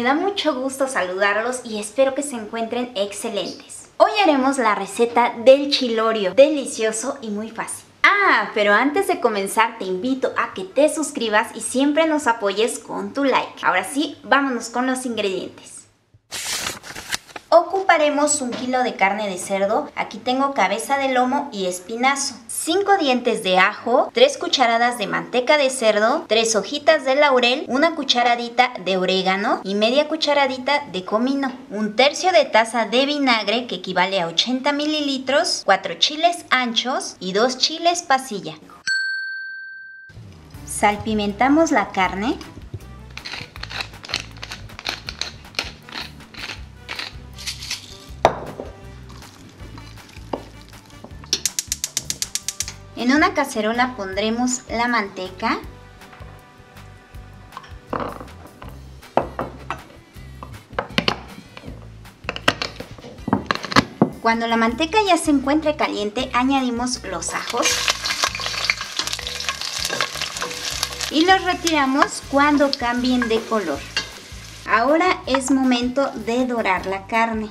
Me da mucho gusto saludarlos y espero que se encuentren excelentes. Hoy haremos la receta del chilorio, delicioso y muy fácil. Ah, pero antes de comenzar te invito a que te suscribas y siempre nos apoyes con tu like. Ahora sí, vámonos con los ingredientes. Ocuparemos un kilo de carne de cerdo, aquí tengo cabeza de lomo y espinazo, 5 dientes de ajo, 3 cucharadas de manteca de cerdo, 3 hojitas de laurel, una cucharadita de orégano y media cucharadita de comino, un tercio de taza de vinagre que equivale a 80 mililitros, 4 chiles anchos y 2 chiles pasilla. Salpimentamos la carne En una cacerola pondremos la manteca. Cuando la manteca ya se encuentre caliente, añadimos los ajos. Y los retiramos cuando cambien de color. Ahora es momento de dorar la carne.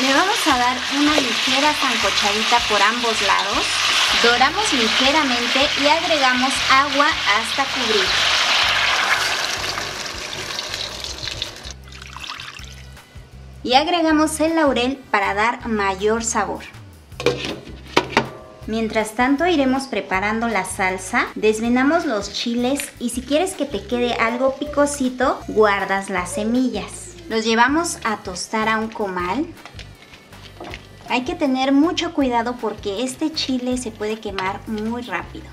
Le vamos a dar una ligera zancochadita por ambos lados. Doramos ligeramente y agregamos agua hasta cubrir. Y agregamos el laurel para dar mayor sabor. Mientras tanto iremos preparando la salsa, desvenamos los chiles y si quieres que te quede algo picosito, guardas las semillas. Los llevamos a tostar a un comal hay que tener mucho cuidado porque este chile se puede quemar muy rápido.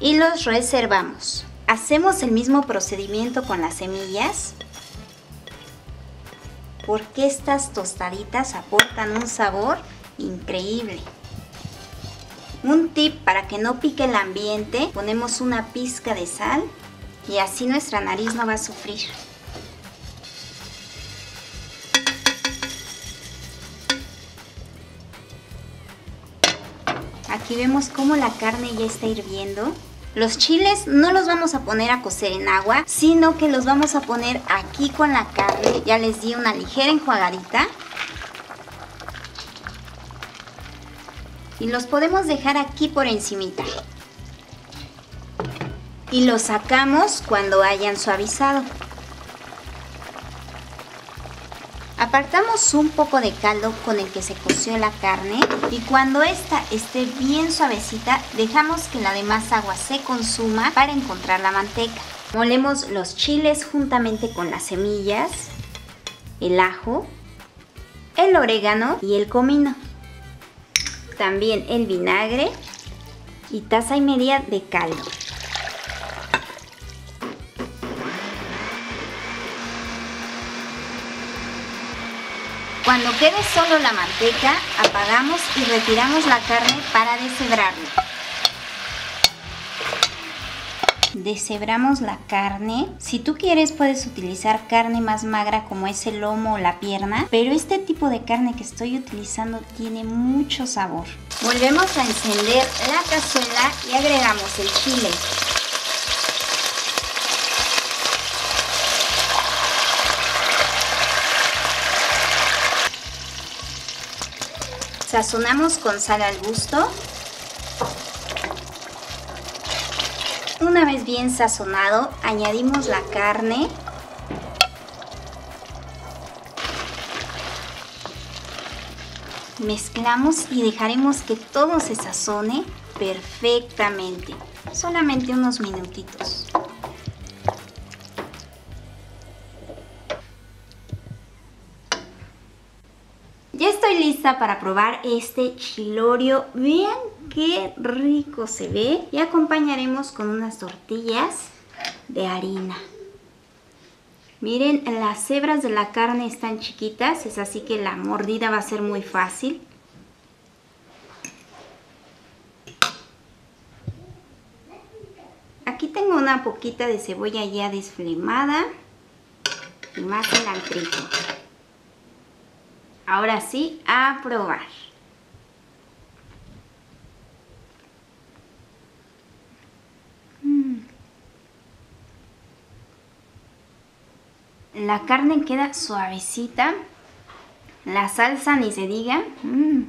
Y los reservamos. Hacemos el mismo procedimiento con las semillas porque estas tostaditas aportan un sabor increíble. Un tip para que no pique el ambiente, ponemos una pizca de sal y así nuestra nariz no va a sufrir. Aquí vemos cómo la carne ya está hirviendo. Los chiles no los vamos a poner a cocer en agua, sino que los vamos a poner aquí con la carne. Ya les di una ligera enjuagadita. Y los podemos dejar aquí por encimita. Y los sacamos cuando hayan suavizado. Apartamos un poco de caldo con el que se coció la carne y cuando esta esté bien suavecita dejamos que la demás agua se consuma para encontrar la manteca. Molemos los chiles juntamente con las semillas, el ajo, el orégano y el comino. También el vinagre y taza y media de caldo. Cuando quede solo la manteca, apagamos y retiramos la carne para deshebrarla. Deshebramos la carne. Si tú quieres puedes utilizar carne más magra como es el lomo o la pierna, pero este tipo de carne que estoy utilizando tiene mucho sabor. Volvemos a encender la cazuela y agregamos el chile. Sazonamos con sal al gusto. Una vez bien sazonado, añadimos la carne. Mezclamos y dejaremos que todo se sazone perfectamente. Solamente unos minutitos. Estoy lista para probar este chilorio. Vean qué rico se ve. Y acompañaremos con unas tortillas de harina. Miren, las hebras de la carne están chiquitas, es así que la mordida va a ser muy fácil. Aquí tengo una poquita de cebolla ya desflemada y más cilantrito. Ahora sí, a probar. Mm. La carne queda suavecita. La salsa ni se diga. Mm.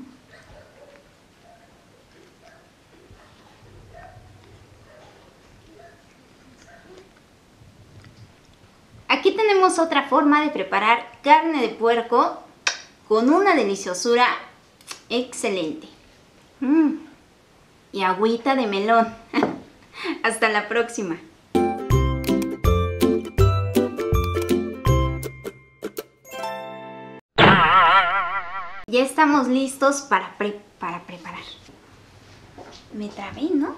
Aquí tenemos otra forma de preparar carne de puerco con una deliciosura excelente. Mm. Y agüita de melón. Hasta la próxima. Ya estamos listos para, para preparar. Me trabé, ¿no?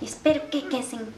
Espero que queden